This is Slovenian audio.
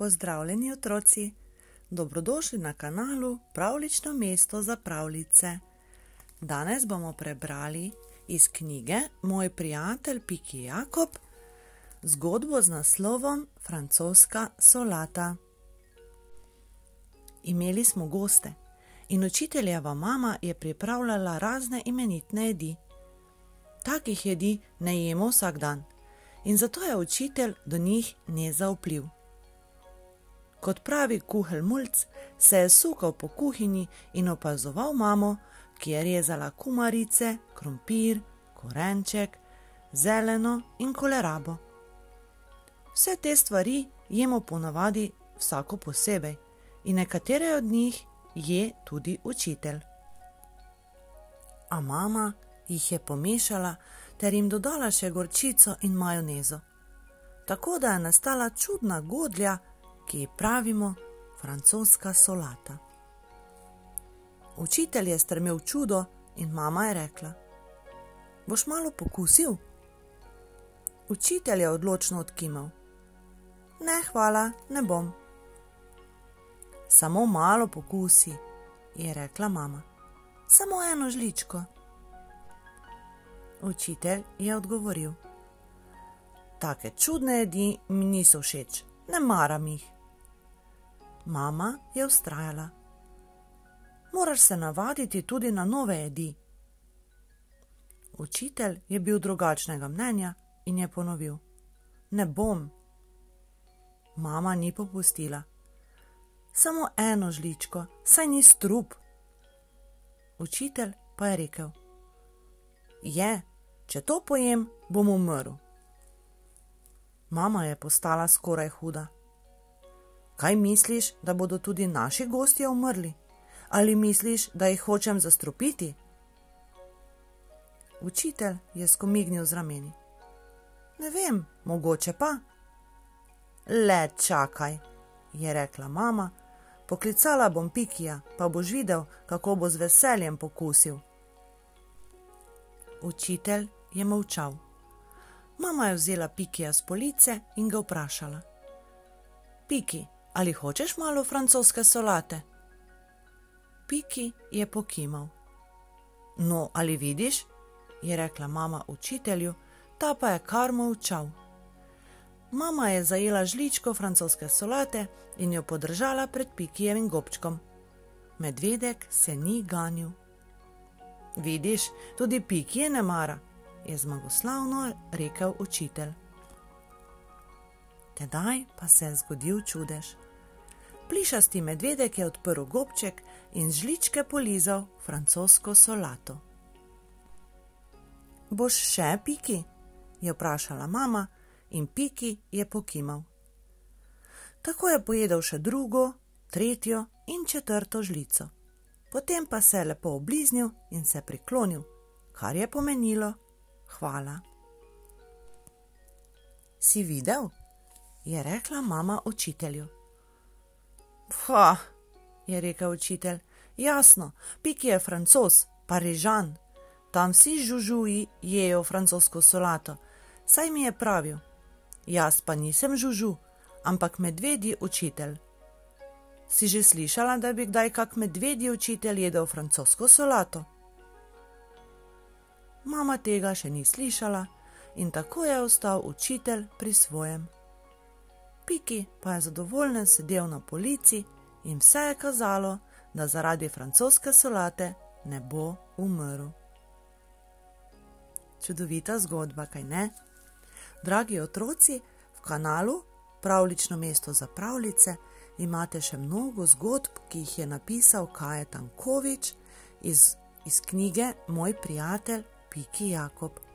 Pozdravljeni otroci, dobrodošli na kanalu Pravlično mesto za pravljice. Danes bomo prebrali iz knjige Moj prijatelj Piki Jakob zgodbo z naslovom Francoska solata. Imeli smo goste in učiteljeva mama je pripravljala razne imenitne jedi. Takih jedi ne jemo vsak dan in zato je učitelj do njih nezaupljiv. Kot pravi kuhel mulc, se je sukal po kuhinji in opazoval mamo, ki je rezala kumarice, krompir, korenček, zeleno in kolerabo. Vse te stvari jemo ponavadi vsako posebej in nekatere od njih je tudi učitelj. A mama jih je pomešala ter jim dodala še gorčico in majonezo. Tako da je nastala čudna godlja, ki ji pravimo francoska solata. Učitelj je strmel čudo in mama je rekla: Boš malo pokusil? Učitelj je odločno odkimal: Ne, hvala, ne bom. Samo malo pokusi, je rekla mama. Samo eno žličko. Učitelj je odgovoril: Take čudne jedi mi niso všeč, ne maram jih. Mama je ustrajala: Moraš se navaditi tudi na nove jedi. Učitelj je bil drugačnega mnenja in je ponovil: Ne bom. Mama ni popustila. Samo eno žličko, saj ni strup. Učitelj pa je rekel: Je, če to pojem, bom umrl. Mama je postala skoraj huda. Kaj misliš, da bodo tudi naši gostje umrli? Ali misliš, da jih hočem zastrupiti? Učitelj je skomignil z rameni. Ne vem, mogoče pa. Le čakaj, je rekla mama, poklicala bom Pikija, pa boš videl, kako bo z veseljem pokusil. Učitelj je molčal. Mama je vzela Pikija z police in ga vprašala: Piki, ali hočeš malo francoske solate? Piki je pokimal. No, ali vidiš? je rekla mama učitelju, ta pa je kar molčal. Mama je zajela žličko francoske solate in jo podržala pred Pikijevim gobčkom. Medvedek se ni ganil. Vidiš, tudi Pikije ne mara, je zmagoslavno rekel učitelj. Tedaj pa se je zgodil čudež. Plišasti medvedek je odprl gobček in žličke polizal francosko solato. Boš še piki? je vprašala mama in piki je pokimal. Tako je pojedel še drugo, tretjo in četrto žlico. Potem pa se je lepo obliznil in se priklonil, kar je pomenilo: Hvala. Si videl? je rekla mama učitelju. Pa, je rekel učitelj, jasno, Piki je francos, parižan. Tam vsi žužuji jejo francosko solato, saj mi je pravil. Jaz pa nisem žužu, ampak medvedji učitelj. Si že slišala, da bi kdaj kak medvedji učitelj jedel francosko solato? Mama tega še ni slišala in tako je ostal učitelj pri svojem. Piki pa je zadovoljen sedel na polici in vse je kazalo, da zaradi francoske solate ne bo umrl. Čudovita zgodba, kaj ne? Dragi otroci, v kanalu Pravlično mesto za pravljice imate še mnogo zgodb, ki jih je napisal Kajetan Kovič iz, iz knjige Moj prijatelj Piki Jakob.